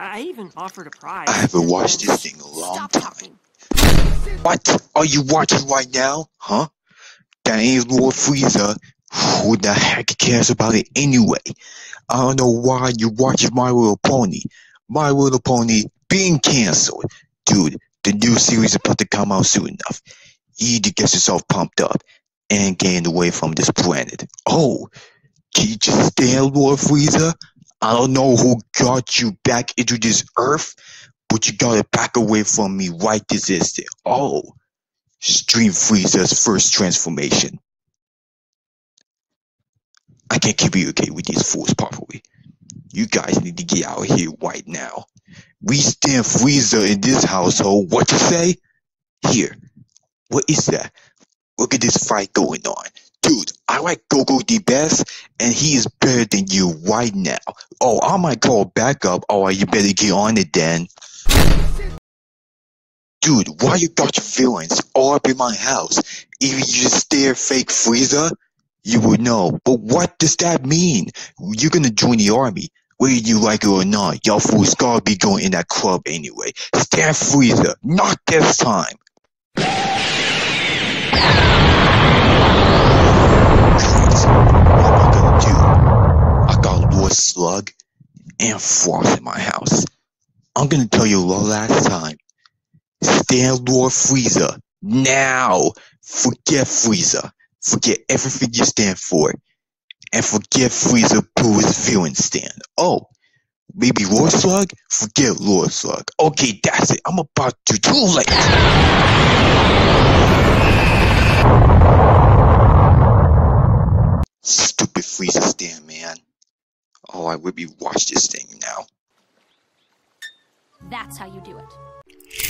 I even offered a prize. I haven't watched this thing in a long Stop time. talking. What are you watching right now? Huh? That ain't Lord Frieza. Who the heck cares about it anyway? I don't know why you watching My Little Pony. My Little Pony being canceled. Dude, the new series is about to come out soon enough. You need to get yourself pumped up and gain away from this planet. Oh, did you just stand Lord Frieza? I don't know who got you back into this earth, but you gotta back away from me right this instant. Oh, Stream Frieza's first transformation. I can't communicate with these fools properly. You guys need to get out of here right now. We stand Frieza in this household. What to say? Here. What is that? Look at this fight going on. Dude, I like Goku the best, and he is better than you right now. Oh, I might call backup. Oh, you better get on it then. Dude, why you got your feelings all up in my house? If you just stare fake Frieza, you would know. But what does that mean? You're gonna join the army. Whether you like it or not, y'all fools gotta be going in that club anyway. Stand Frieza, not this time. And Frost in my house. I'm gonna tell you the last time. Stand Lord Frieza. Now! Forget Frieza. Forget everything you stand for. And forget Frieza Pooh's villain stand. Oh, maybe Lord Slug? Forget Lord Slug. Okay, that's it. I'm about to too late. Stupid Frieza stand, man. Oh, I would be watch this thing now. That's how you do it.